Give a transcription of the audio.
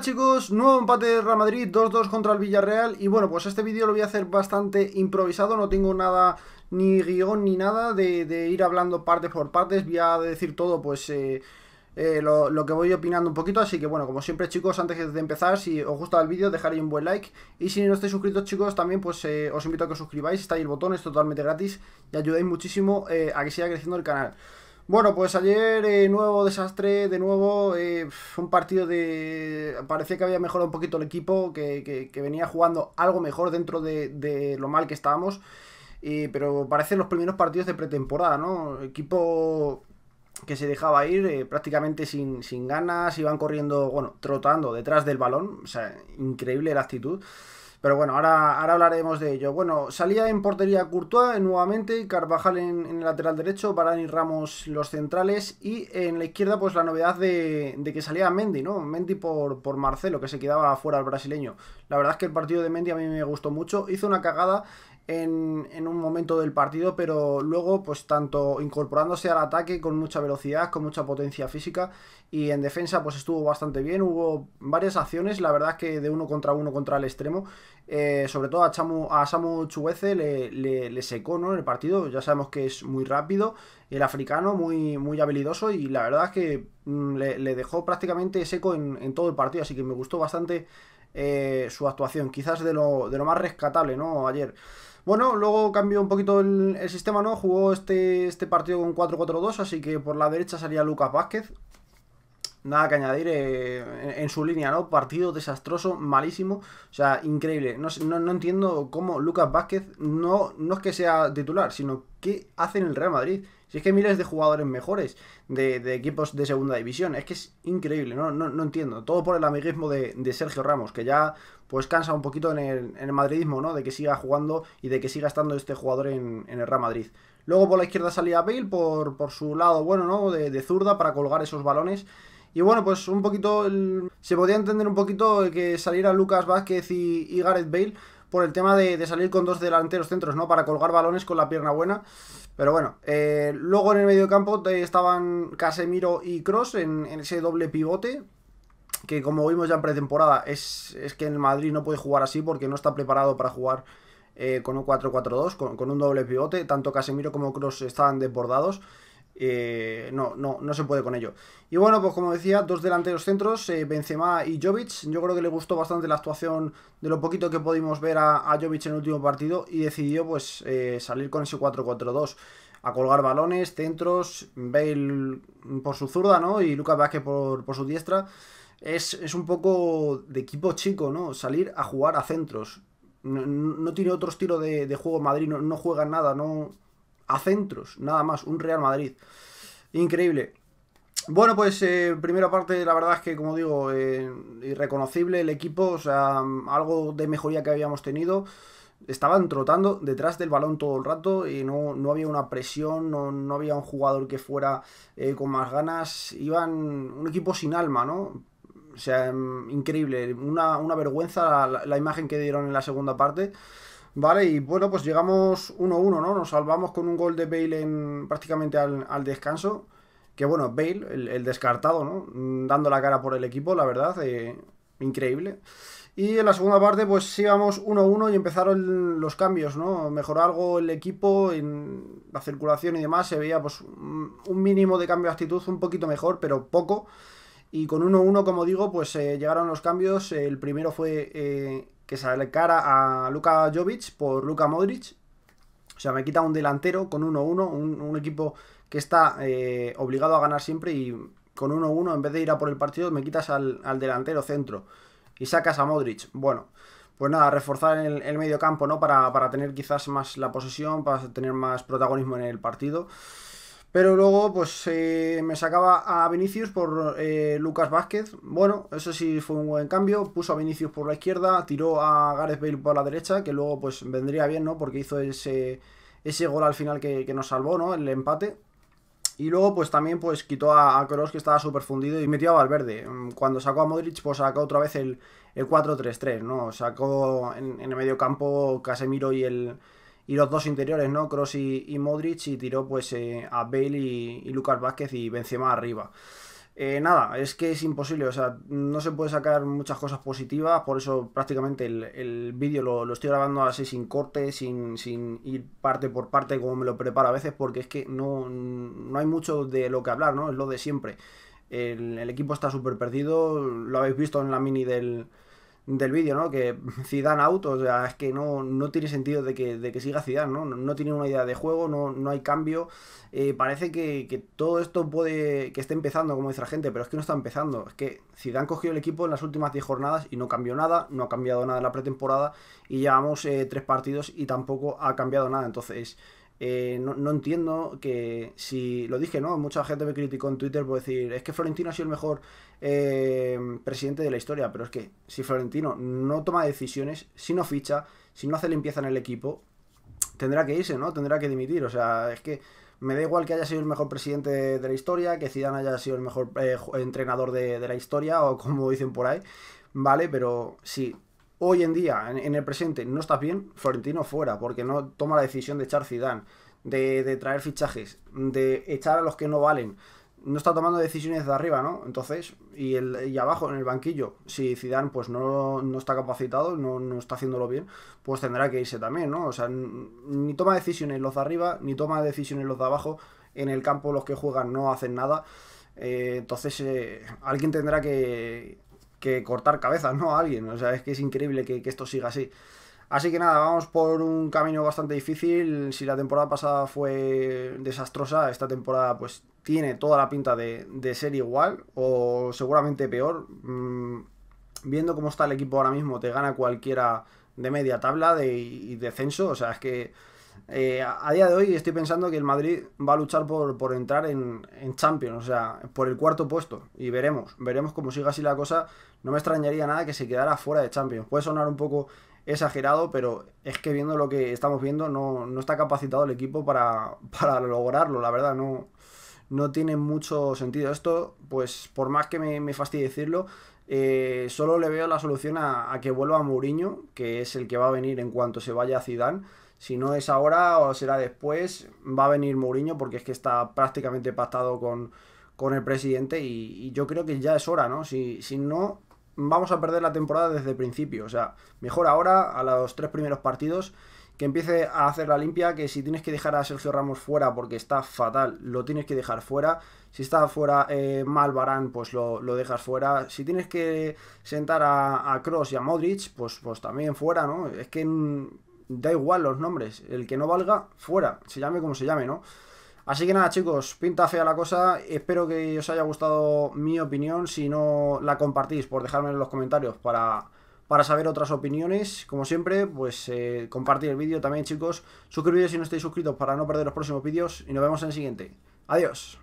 Chicos, nuevo empate de Real Madrid, 2-2 contra el Villarreal. Y bueno, pues este vídeo lo voy a hacer bastante improvisado, no tengo nada, ni guion ni nada de, ir hablando partes por partes, voy a decir todo pues eh, eh, lo, que voy opinando un poquito, así que bueno, como siempre chicos, antes de empezar, si os gusta el vídeo dejaréis un buen like. Y si no estáis suscritos chicos también pues eh, os invito a que os suscribáis, está ahí el botón, es totalmente gratis. Y ayudáis muchísimo a que siga creciendo el canal. Bueno, pues ayer eh, nuevo desastre, de nuevo, eh, un partido de... Parecía que había mejorado un poquito el equipo, que, venía jugando algo mejor dentro de, lo mal que estábamos, pero parecen los primeros partidos de pretemporada, ¿no? Equipo que se dejaba ir eh, prácticamente sin, sin ganas, iban corriendo, bueno, trotando detrás del balón, o sea, increíble la actitud. Pero bueno, ahora, ahora hablaremos de ello. Bueno, salía en portería Courtois nuevamente, Carvajal en, el lateral derecho, Barán y Ramos los centrales y en la izquierda pues la novedad de, que salía Mendy, ¿no? Mendy por, por Marcelo, que se quedaba fuera el brasileño. La verdad es que el partido de Mendy a mí me gustó mucho. Hizo una cagada en, un momento del partido, pero luego, pues tanto incorporándose al ataque con mucha velocidad, con mucha potencia física y en defensa, pues estuvo bastante bien. Hubo varias acciones, la verdad es que de uno contra uno contra el extremo, eh, sobre todo a, Chamu, a Samu Chuguece le, le, secó ¿no? en el partido. Ya sabemos que es muy rápido, el africano, muy, muy habilidoso y la verdad es que mm, le, dejó prácticamente seco en, todo el partido, así que me gustó bastante eh, su actuación, quizás de lo, de lo más rescatable, ¿no? Ayer. Bueno, luego cambió un poquito el, sistema, ¿no? Jugó este, este partido con 4-4-2, así que por la derecha salía Lucas Vázquez. Nada que añadir eh, en, su línea, ¿no? Partido desastroso, malísimo. O sea, increíble. No, no, entiendo cómo Lucas Vázquez no, no es que sea titular, sino qué hace en el Real Madrid. Si es que hay miles de jugadores mejores de, equipos de segunda división. Es que es increíble, no, no, entiendo. Todo por el amiguismo de, Sergio Ramos, que ya pues cansa un poquito en el, en el, madridismo, ¿no? De que siga jugando y de que siga estando este jugador en, el Real Madrid. Luego por la izquierda salía Bale por, por su lado, bueno, ¿no? De, zurda para colgar esos balones. Y bueno, pues un poquito... se podía entender un poquito que saliera Lucas Vázquez y, Gareth Bale por el tema de, salir con dos delanteros centros, ¿no? Para colgar balones con la pierna buena. Pero bueno, eh, luego en el medio campo estaban Casemiro y Cross en, ese doble pivote. Que como vimos ya en pretemporada, es, es, que en Madrid no puede jugar así porque no está preparado para jugar eh, con un 4-4-2, con, con, un doble pivote. Tanto Casemiro como Cross estaban desbordados. Eh, no, no, no se puede con ello. Y bueno, pues como decía, dos delanteros centros, eh, Benzema y Jovic. Yo creo que le gustó bastante la actuación de lo poquito que pudimos ver a, Jovic en el último partido y decidió pues eh, salir con ese 4-4-2 a colgar balones, centros, Bale por su zurda, ¿no? Y Lucas Vázquez por, su diestra. Es, un poco de equipo chico, ¿no? Salir a jugar a centros. No, tiene otro estilo de, juego Madrid, no, no juega nada, no a centros, nada más, un Real Madrid. Increíble. Bueno, pues eh, primera parte, la verdad es que, como digo, eh, irreconocible el equipo, o sea, algo de mejoría que habíamos tenido. Estaban trotando detrás del balón todo el rato y no, había una presión, no, había un jugador que fuera eh, con más ganas. Iban un equipo sin alma, ¿no? O sea, increíble, una, vergüenza la imagen que dieron en la segunda parte. Vale, y bueno, pues llegamos 1-1, ¿no? Nos salvamos con un gol de Bale en prácticamente al, descanso. Que bueno, Bale, el, descartado, ¿no? Mm, dando la cara por el equipo, la verdad, eh, increíble. Y en la segunda parte, pues íbamos 1-1 y empezaron los cambios, ¿no? Mejoró algo el equipo, en la circulación y demás. Se veía, pues, un mínimo de cambio de actitud, un poquito mejor, pero poco. Y con 1-1, como digo, pues eh, llegaron los cambios. El primero fue eh, que sale cara a Luka Jovic por Luka Modric. O sea, me quita un delantero con 1-1, un, equipo que está eh, obligado a ganar siempre y con 1-1, en vez de ir a por el partido, me quitas al, delantero centro y sacas a Modric. Bueno, pues nada, reforzar el, el medio campo, ¿no? Para, para tener quizás más la posesión, para tener más protagonismo en el partido. Pero luego, pues eh, me sacaba a Vinicius por eh, Lucas Vázquez. Bueno, eso sí fue un buen cambio. Puso a Vinicius por la izquierda, tiró a Gareth Bale por la derecha, que luego pues vendría bien, ¿no? Porque hizo ese, ese gol al final que, nos salvó, ¿no? El empate. Y luego, pues también pues quitó a, a Kroos, que estaba súper fundido, y metió a Valverde. Cuando sacó a Modric, pues sacó otra vez el, el 4-3-3, ¿no? Sacó en, en el medio campo Casemiro y el y los dos interiores, ¿no? Cross y, Modric, y tiró pues eh, a Bale y, Lucas Vázquez y Benzema arriba. Eh, nada, es que es imposible, o sea, no se puede sacar muchas cosas positivas, por eso prácticamente el, vídeo lo, estoy grabando así sin corte, sin, sin, ir parte por parte como me lo preparo a veces, porque es que no, no hay mucho de lo que hablar, ¿no? Es lo de siempre. El, el equipo está súper perdido, lo habéis visto en la mini del, del vídeo, ¿no? Que Zidane out, o sea, es que no, no tiene sentido de que, de que siga Zidane, ¿no? No tiene una idea de juego, no, no hay cambio. Eh, parece que, que, todo esto puede que esté empezando, como dice la gente, pero es que no está empezando. Es que Zidane cogió el equipo en las últimas 10 jornadas y no cambió nada, no ha cambiado nada en la pretemporada y llevamos eh, tres partidos y tampoco ha cambiado nada. Entonces, eh, no, entiendo que si lo dije, ¿no? Mucha gente me criticó en Twitter por decir, es que Florentino ha sido el mejor eh, presidente de la historia, pero es que si Florentino no toma decisiones, si no ficha, si no hace limpieza en el equipo, tendrá que irse, ¿no? Tendrá que dimitir, o sea, es que me da igual que haya sido el mejor presidente de, la historia, que Zidane haya sido el mejor eh, entrenador de, la historia, o como dicen por ahí, ¿vale? Pero si hoy en día, en, el presente, no estás bien, Florentino fuera, porque no toma la decisión de echar Zidane, de, traer fichajes, de echar a los que no valen. No está tomando decisiones de arriba, ¿no? Entonces, y abajo, en el banquillo, si Zidane pues no, no está capacitado, no, no, está haciéndolo bien, pues tendrá que irse también, ¿no? O sea, ni toma decisiones los de arriba, ni toma decisiones los de abajo. En el campo los que juegan no hacen nada. Eh, entonces, eh, alguien tendrá que, que cortar cabezas, ¿no? A alguien. O sea, es que es increíble que, esto siga así. Así que nada, vamos por un camino bastante difícil. Si la temporada pasada fue desastrosa, esta temporada pues tiene toda la pinta de, ser igual o seguramente peor. Mm, viendo cómo está el equipo ahora mismo, te gana cualquiera de media tabla de, y descenso. O sea, es que eh, a día de hoy estoy pensando que el Madrid va a luchar por, entrar en, en, Champions, o sea, por el cuarto puesto. Y veremos, veremos cómo sigue así la cosa. No me extrañaría nada que se quedara fuera de Champions. Puede sonar un poco exagerado, pero es que viendo lo que estamos viendo, no, está capacitado el equipo para, para, lograrlo, la verdad, no, no tiene mucho sentido. Esto, pues por más que me, me fastidie decirlo, eh, solo le veo la solución a, a, que vuelva Mourinho, que es el que va a venir en cuanto se vaya a Zidane si no es ahora o será después, va a venir Mourinho porque es que está prácticamente pactado con, el presidente y, yo creo que ya es hora, ¿no? Si, si no, vamos a perder la temporada desde el principio. O sea, mejor ahora, a los tres primeros partidos, que empiece a hacer la limpia, que si tienes que dejar a Sergio Ramos fuera porque está fatal, lo tienes que dejar fuera. Si está fuera eh, mal Barán, pues lo, dejas fuera. Si tienes que sentar a, a Cross y a Modric, pues, pues también fuera, ¿no? Es que da igual los nombres. El que no valga, fuera. Se llame como se llame, ¿no? Así que nada, chicos, pinta fea la cosa. Espero que os haya gustado mi opinión. Si no la compartís, por dejarme en los comentarios para, para saber otras opiniones. Como siempre, pues eh, compartir el vídeo también, chicos. Suscribiros si no estáis suscritos para no perder los próximos vídeos. Y nos vemos en el siguiente. Adiós.